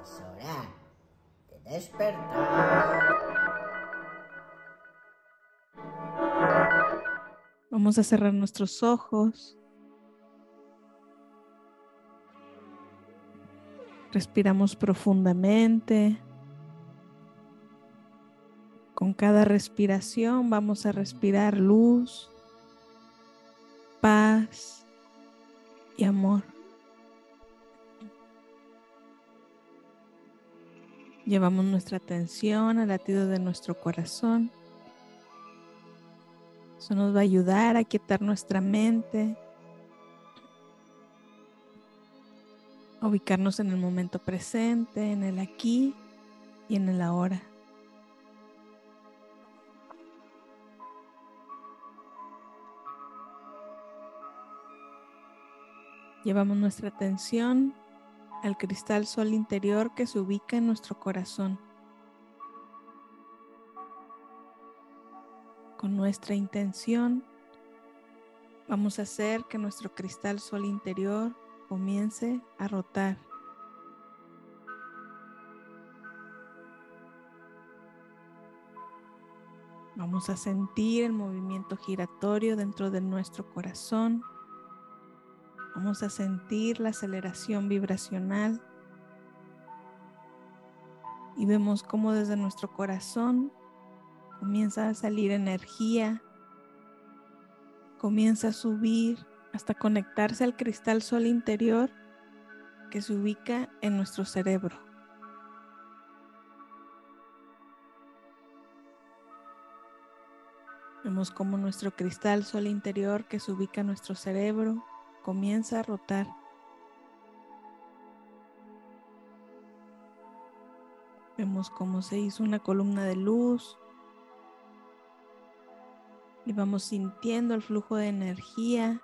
Hora de despertar. Vamos a cerrar nuestros ojos. Respiramos profundamente. Con cada respiración vamos a respirar luz, paz y amor. Llevamos nuestra atención al latido de nuestro corazón. Eso nos va a ayudar a quietar nuestra mente, a ubicarnos en el momento presente, en el aquí y en el ahora. Llevamos nuestra atención al cristal sol interior que se ubica en nuestro corazón. Con nuestra intención vamos a hacer que nuestro cristal sol interior comience a rotar. Vamos a sentir el movimiento giratorio dentro de nuestro corazón. Vamos a sentir la aceleración vibracional y vemos cómo desde nuestro corazón comienza a salir energía, comienza a subir hasta conectarse al cristal sol interior que se ubica en nuestro cerebro. Vemos cómo nuestro cristal sol interior que se ubica en nuestro cerebro comienza a rotar. Vemos cómo se hizo una columna de luz y vamos sintiendo el flujo de energía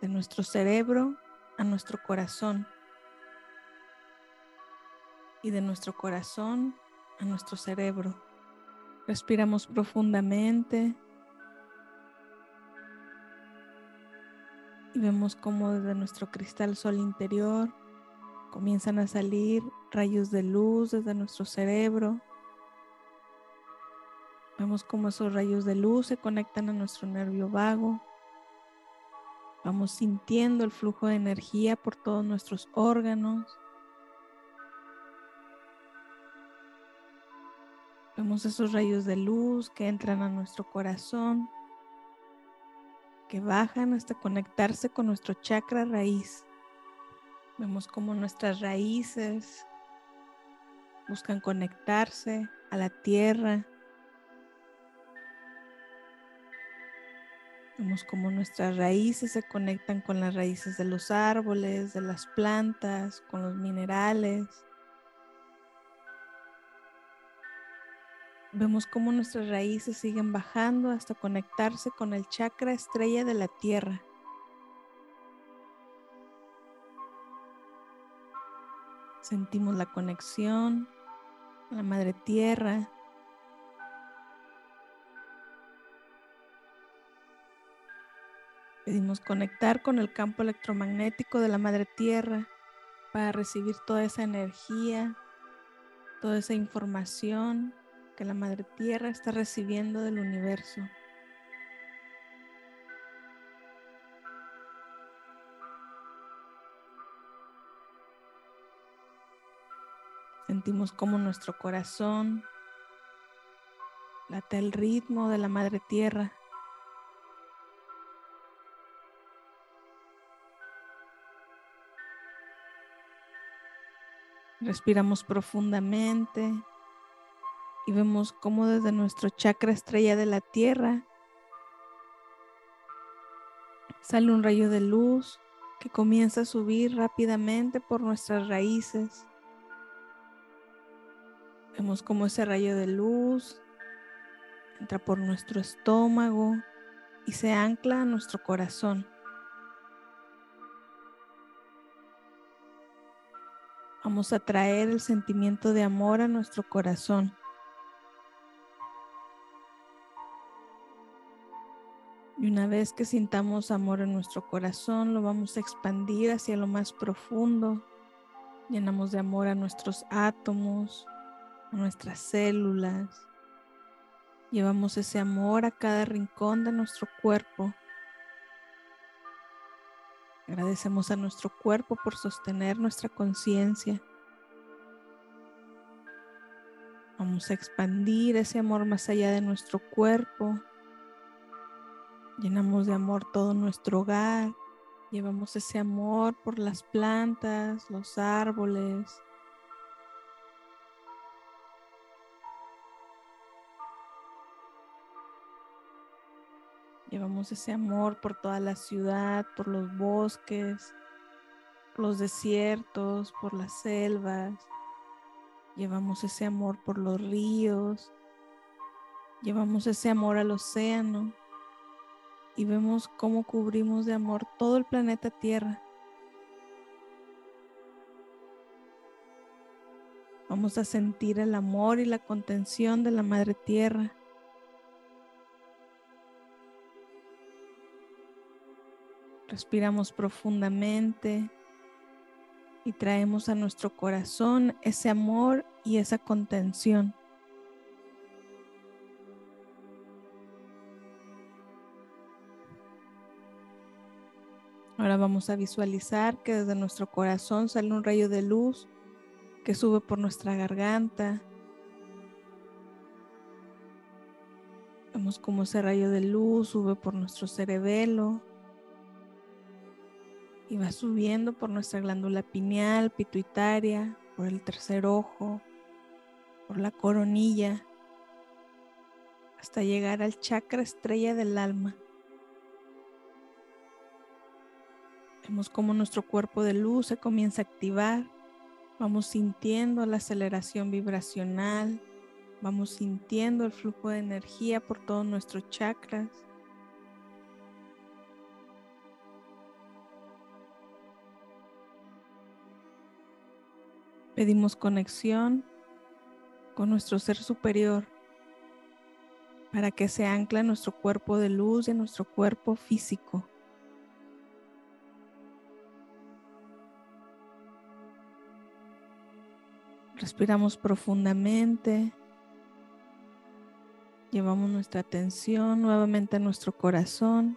de nuestro cerebro a nuestro corazón y de nuestro corazón a nuestro cerebro. Respiramos profundamente y vemos cómo desde nuestro cristal sol interior comienzan a salir rayos de luz desde nuestro cerebro. Vemos cómo esos rayos de luz se conectan a nuestro nervio vago. Vamos sintiendo el flujo de energía por todos nuestros órganos. Vemos esos rayos de luz que entran a nuestro corazón que bajan hasta conectarse con nuestro chakra raíz. Vemos como nuestras raíces buscan conectarse a la tierra. Vemos como nuestras raíces se conectan con las raíces de los árboles, de las plantas, con los minerales. Vemos cómo nuestras raíces siguen bajando hasta conectarse con el chakra estrella de la tierra. Sentimos la conexión la madre tierra. Pedimos conectar con el campo electromagnético de la madre tierra para recibir toda esa energía, toda esa información que la Madre Tierra está recibiendo del universo. Sentimos como nuestro corazón late el ritmo de la Madre Tierra. Respiramos profundamente y vemos cómo desde nuestro chakra estrella de la tierra sale un rayo de luz que comienza a subir rápidamente por nuestras raíces. Vemos cómo ese rayo de luz entra por nuestro estómago y se ancla a nuestro corazón. Vamos a traer el sentimiento de amor a nuestro corazón. Y una vez que sintamos amor en nuestro corazón, lo vamos a expandir hacia lo más profundo Llenamos de amor a nuestros átomos, a nuestras células. Llevamos ese amor a cada rincón de nuestro cuerpo. Agradecemos a nuestro cuerpo por sostener nuestra conciencia. Vamos a expandir ese amor más allá de nuestro cuerpo. Llenamos de amor todo nuestro hogar. Llevamos ese amor por las plantas, los árboles. Llevamos ese amor por toda la ciudad, por los bosques, por los desiertos, por las selvas. Llevamos ese amor por los ríos. Llevamos ese amor al océano y vemos cómo cubrimos de amor todo el planeta Tierra. Vamos a sentir el amor y la contención de la Madre Tierra. Respiramos profundamente y traemos a nuestro corazón ese amor y esa contención. Ahora vamos a visualizar que desde nuestro corazón sale un rayo de luz que sube por nuestra garganta. Vemos como ese rayo de luz sube por nuestro cerebelo y va subiendo por nuestra glándula pineal, pituitaria, por el tercer ojo, por la coronilla, hasta llegar al chakra estrella del alma. Vemos cómo nuestro cuerpo de luz se comienza a activar. Vamos sintiendo la aceleración vibracional. Vamos sintiendo el flujo de energía por todos nuestros chakras. Pedimos conexión con nuestro ser superior para que se ancla nuestro cuerpo de luz y nuestro cuerpo físico. Respiramos profundamente. Llevamos nuestra atención nuevamente a nuestro corazón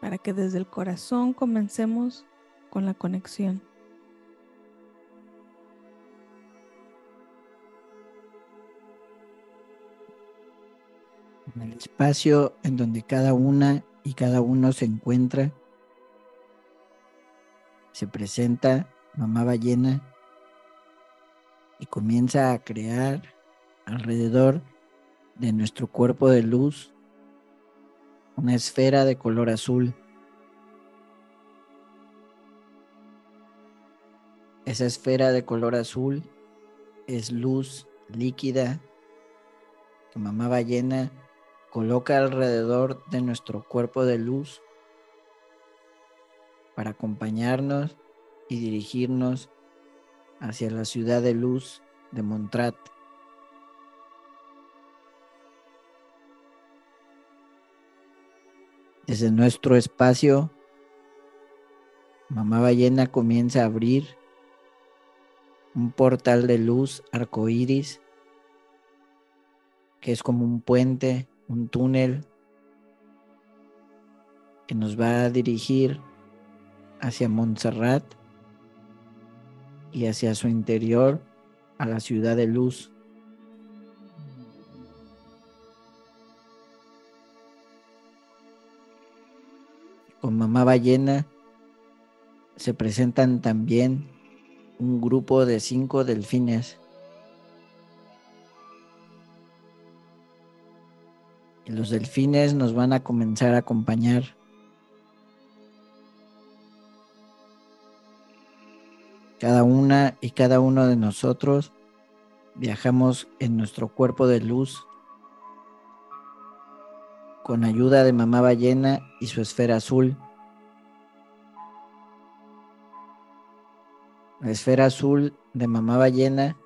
para que desde el corazón comencemos con la conexión. En el espacio en donde cada una y cada uno se encuentra, se presenta mamá ballena y comienza a crear alrededor de nuestro cuerpo de luz una esfera de color azul. Esa esfera de color azul es luz líquida que mamá ballena coloca alrededor de nuestro cuerpo de luz para acompañarnos y dirigirnos hacia la ciudad de luz de Montrat. Desde nuestro espacio, Mamá Ballena comienza a abrir un portal de luz arcoíris que es como un puente, un túnel que nos va a dirigir hacia Montserrat y hacia su interior a la ciudad de luz. Con mamá ballena se presentan también un grupo de cinco delfines. Y los delfines nos van a comenzar a acompañar Cada una y cada uno de nosotros viajamos en nuestro cuerpo de luz con ayuda de mamá ballena y su esfera azul. La esfera azul de mamá ballena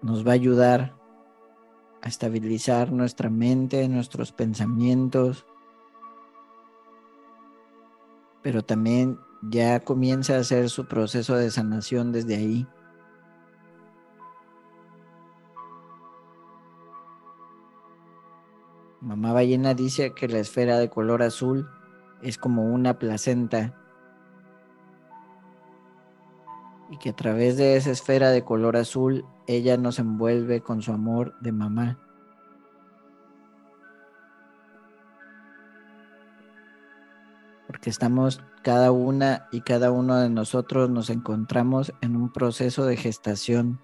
nos va a ayudar a estabilizar nuestra mente, nuestros pensamientos, pero también ya comienza a hacer su proceso de sanación desde ahí. Mamá ballena dice que la esfera de color azul es como una placenta y que a través de esa esfera de color azul ella nos envuelve con su amor de mamá. Porque estamos cada una y cada uno de nosotros nos encontramos en un proceso de gestación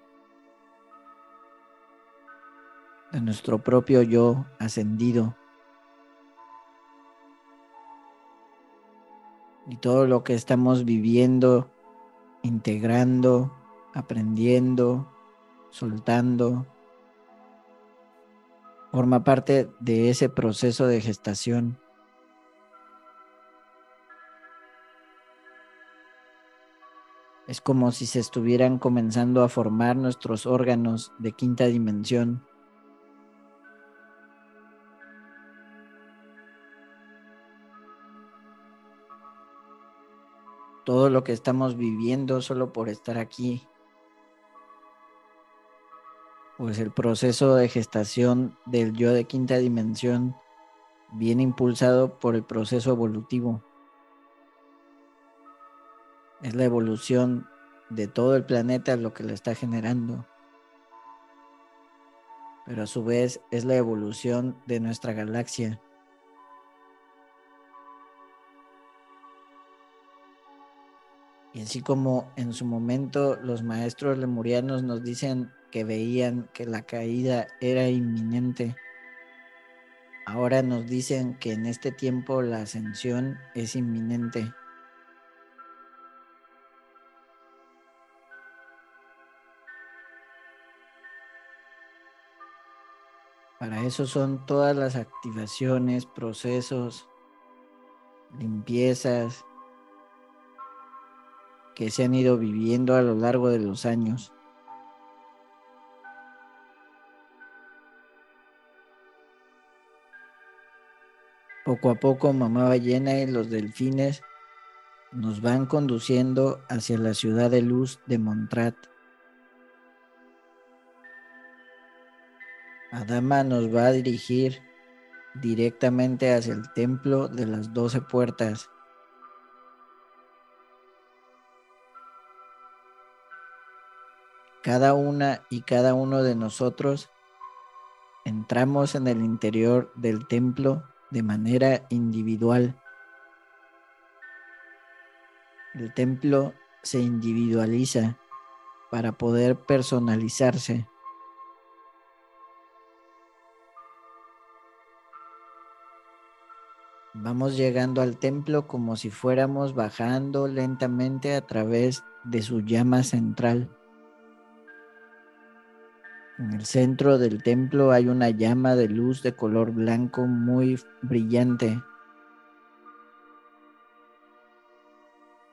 de nuestro propio yo ascendido. Y todo lo que estamos viviendo integrando, aprendiendo, soltando. Forma parte de ese proceso de gestación. Es como si se estuvieran comenzando a formar nuestros órganos de quinta dimensión. todo lo que estamos viviendo solo por estar aquí. Pues el proceso de gestación del yo de quinta dimensión viene impulsado por el proceso evolutivo. Es la evolución de todo el planeta lo que lo está generando. Pero a su vez es la evolución de nuestra galaxia. Y así como en su momento los maestros lemurianos nos dicen que veían que la caída era inminente, ahora nos dicen que en este tiempo la ascensión es inminente. Para eso son todas las activaciones, procesos, limpiezas, que se han ido viviendo a lo largo de los años. Poco a poco Mamá Ballena y los delfines nos van conduciendo hacia la ciudad de luz de Montrat. Adama nos va a dirigir directamente hacia el templo de las doce puertas cada una y cada uno de nosotros entramos en el interior del templo de manera individual. El templo se individualiza para poder personalizarse. Vamos llegando al templo como si fuéramos bajando lentamente a través de su llama central. En el centro del templo hay una llama de luz de color blanco muy brillante.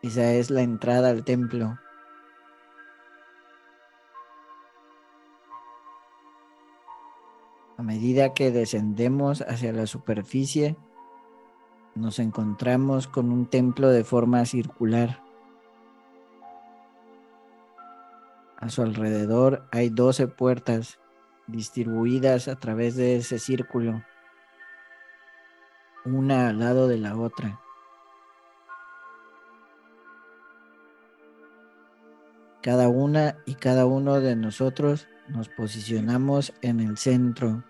Esa es la entrada al templo. A medida que descendemos hacia la superficie, nos encontramos con un templo de forma circular. A su alrededor hay 12 puertas distribuidas a través de ese círculo, una al lado de la otra. Cada una y cada uno de nosotros nos posicionamos en el centro.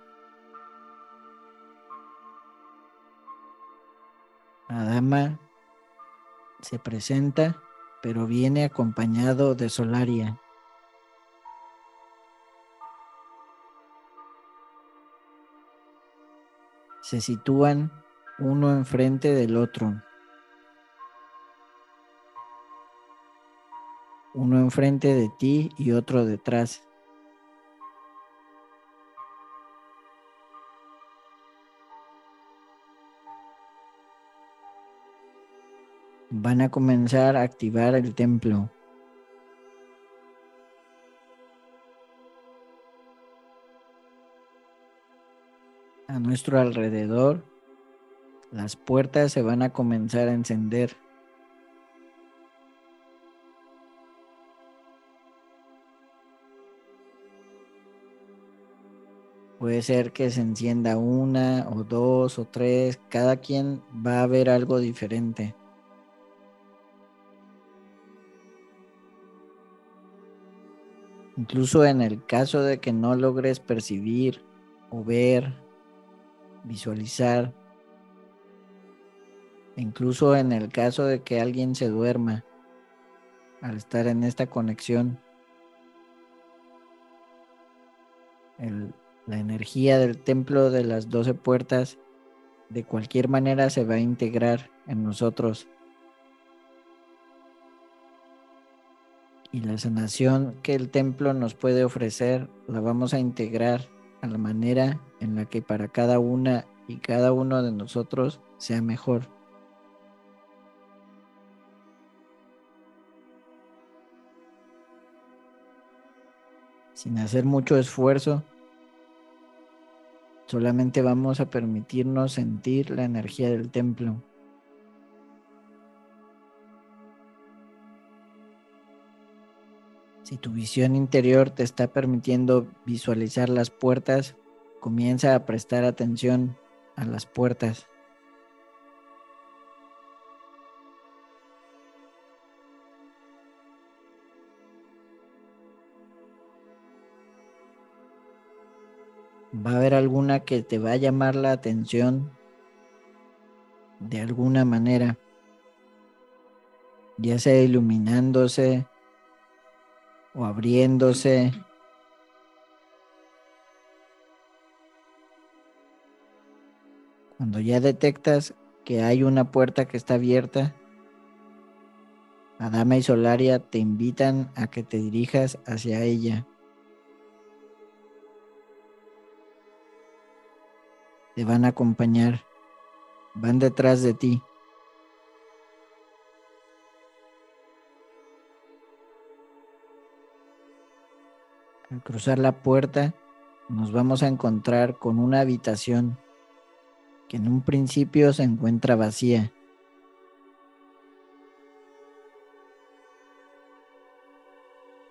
La dama se presenta, pero viene acompañado de Solaria. se sitúan uno enfrente del otro. Uno enfrente de ti y otro detrás. van a comenzar a activar el templo. A nuestro alrededor, las puertas se van a comenzar a encender. Puede ser que se encienda una o dos o tres. Cada quien va a ver algo diferente. Incluso en el caso de que no logres percibir o ver, visualizar, incluso en el caso de que alguien se duerma al estar en esta conexión, la energía del templo de las doce puertas de cualquier manera se va a integrar en nosotros y la sanación que el templo nos puede ofrecer la vamos a integrar a la manera en la que para cada una y cada uno de nosotros sea mejor. Sin hacer mucho esfuerzo, solamente vamos a permitirnos sentir la energía del templo. Si tu visión interior te está permitiendo visualizar las puertas, comienza a prestar atención a las puertas. Va a haber alguna que te va a llamar la atención de alguna manera, ya sea iluminándose, o abriéndose. Cuando ya detectas que hay una puerta que está abierta, Adama y Solaria te invitan a que te dirijas hacia ella. Te van a acompañar, van detrás de ti. Al cruzar la puerta nos vamos a encontrar con una habitación que en un principio se encuentra vacía.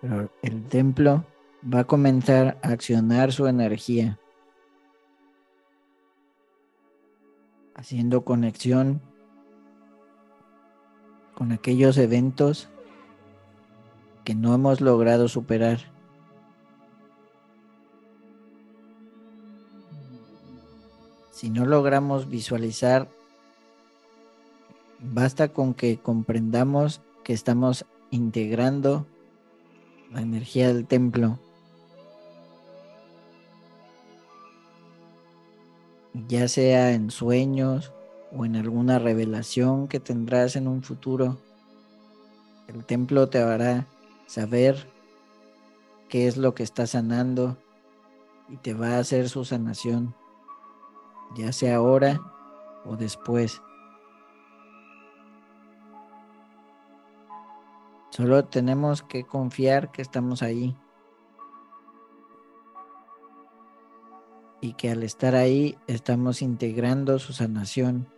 Pero el templo va a comenzar a accionar su energía, haciendo conexión con aquellos eventos que no hemos logrado superar. Si no logramos visualizar, basta con que comprendamos que estamos integrando la energía del templo. ya sea en sueños o en alguna revelación que tendrás en un futuro, el templo te hará saber qué es lo que está sanando y te va a hacer su sanación ya sea ahora o después. Solo tenemos que confiar que estamos ahí. Y que al estar ahí estamos integrando su sanación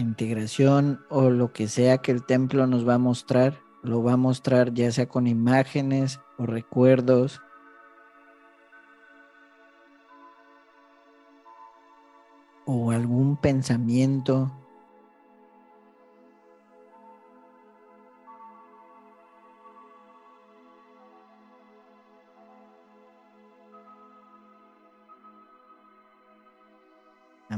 integración o lo que sea que el templo nos va a mostrar, lo va a mostrar ya sea con imágenes o recuerdos. o algún pensamiento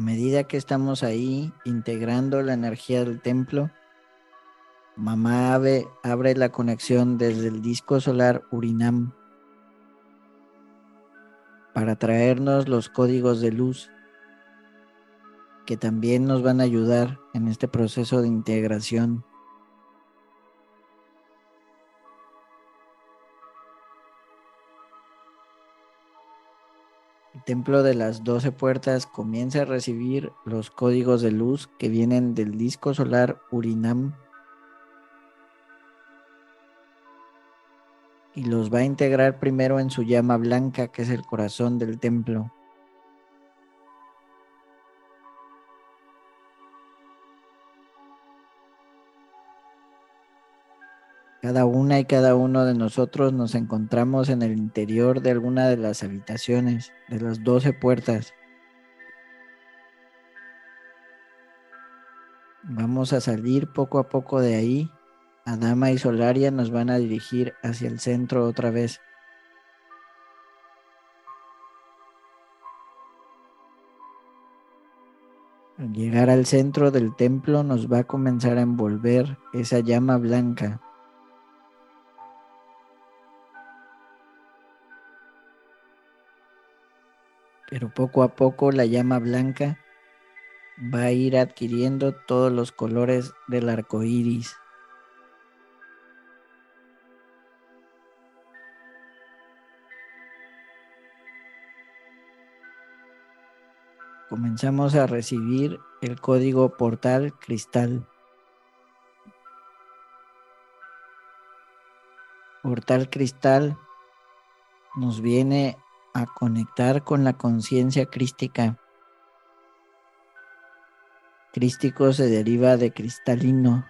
medida que estamos ahí integrando la energía del templo, Mamá Ave abre la conexión desde el disco solar Urinam para traernos los códigos de luz que también nos van a ayudar en este proceso de integración. Templo de las doce puertas comienza a recibir los códigos de luz que vienen del disco solar Urinam y los va a integrar primero en su llama blanca, que es el corazón del templo. Cada una y cada uno de nosotros nos encontramos en el interior de alguna de las habitaciones, de las doce puertas. Vamos a salir poco a poco de ahí. Adama y Solaria nos van a dirigir hacia el centro otra vez. Al llegar al centro del templo nos va a comenzar a envolver esa llama blanca. Pero poco a poco la llama blanca va a ir adquiriendo todos los colores del arco iris. Comenzamos a recibir el código portal cristal. Portal cristal nos viene a conectar con la conciencia crística. Crístico se deriva de cristalino.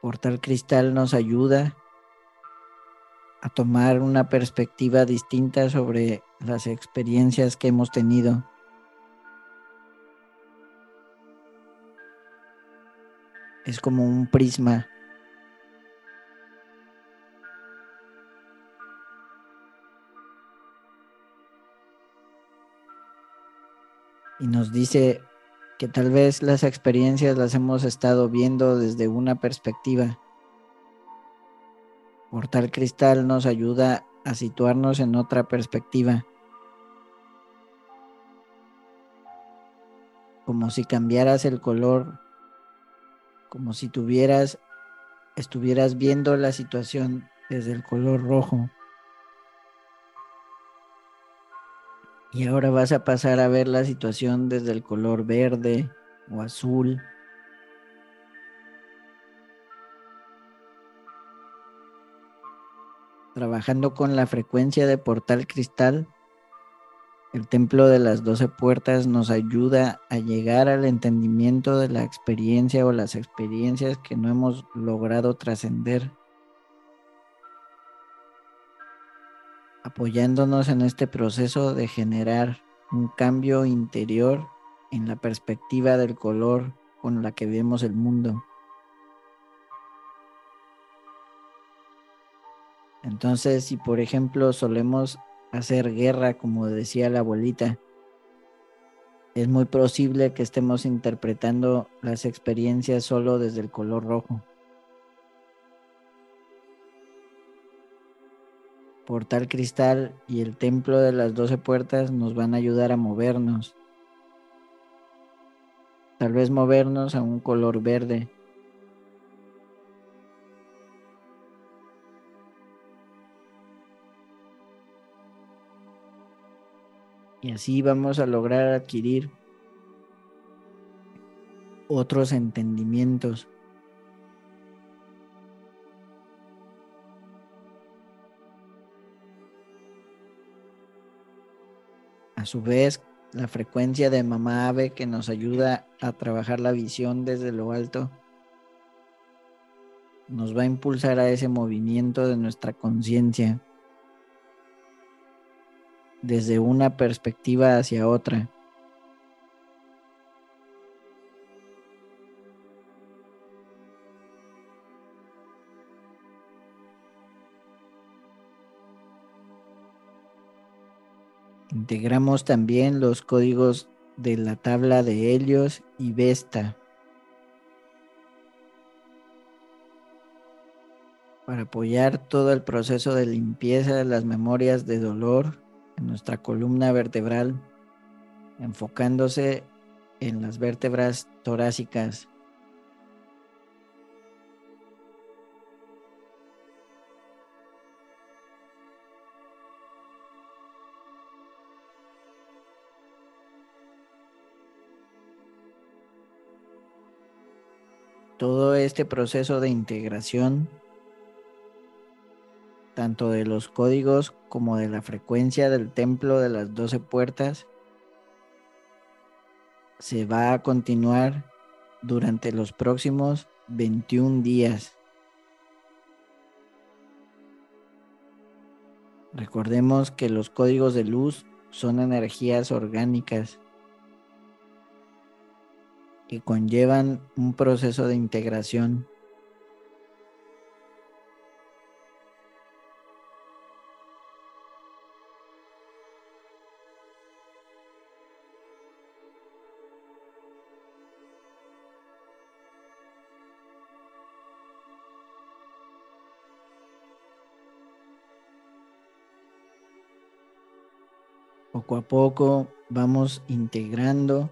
Portal Cristal nos ayuda a tomar una perspectiva distinta sobre las experiencias que hemos tenido. Es como un prisma y nos dice que tal vez las experiencias las hemos estado viendo desde una perspectiva. Portal Cristal nos ayuda a situarnos en otra perspectiva. Como si cambiaras el color, como si tuvieras, estuvieras viendo la situación desde el color rojo. Y ahora vas a pasar a ver la situación desde el color verde o azul. Trabajando con la frecuencia de portal cristal, el templo de las doce puertas nos ayuda a llegar al entendimiento de la experiencia o las experiencias que no hemos logrado trascender. Apoyándonos en este proceso de generar un cambio interior en la perspectiva del color con la que vemos el mundo. Entonces, si por ejemplo solemos hacer guerra, como decía la abuelita, es muy posible que estemos interpretando las experiencias solo desde el color rojo. Portal Cristal y el Templo de las Doce Puertas nos van a ayudar a movernos. Tal vez movernos a un color verde. Y así vamos a lograr adquirir otros entendimientos A su vez, la frecuencia de mamá ave que nos ayuda a trabajar la visión desde lo alto nos va a impulsar a ese movimiento de nuestra conciencia desde una perspectiva hacia otra. Integramos también los códigos de la tabla de Helios y Vesta. Para apoyar todo el proceso de limpieza de las memorias de dolor en nuestra columna vertebral, enfocándose en las vértebras torácicas todo este proceso de integración, tanto de los códigos como de la frecuencia del templo de las doce puertas, se va a continuar durante los próximos 21 días. Recordemos que los códigos de luz son energías orgánicas que conllevan un proceso de integración. Poco a poco vamos integrando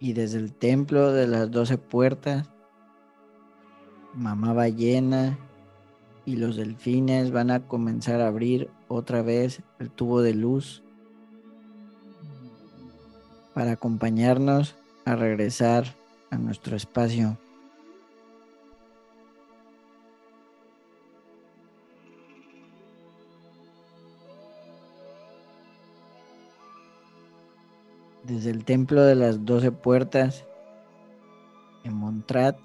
y desde el templo de las doce puertas, mamá ballena y los delfines van a comenzar a abrir otra vez el tubo de luz para acompañarnos a regresar a nuestro espacio. Desde el templo de las doce puertas en Montrat.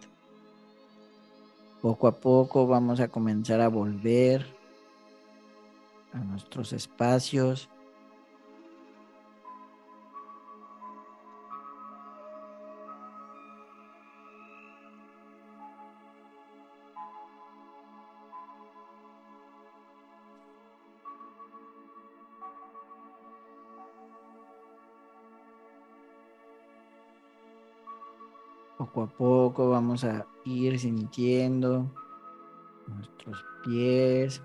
Poco a poco vamos a comenzar a volver a nuestros espacios. Poco a poco vamos a ir sintiendo nuestros pies,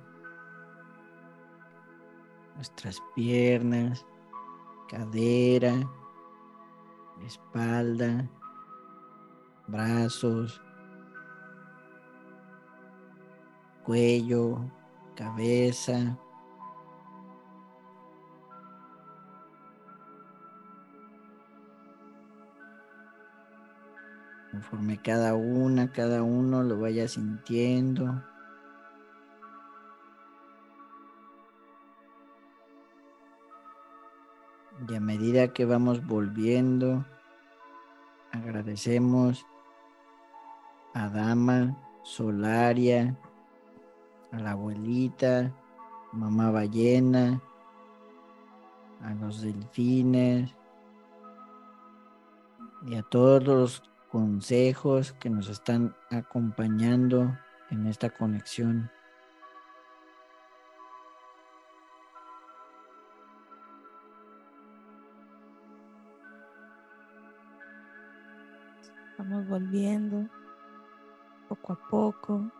nuestras piernas, cadera, espalda, brazos, cuello, cabeza, conforme cada una, cada uno lo vaya sintiendo. Y a medida que vamos volviendo, agradecemos a Dama, Solaria, a la abuelita, mamá ballena, a los delfines y a todos los consejos que nos están acompañando en esta conexión. Vamos volviendo poco a poco.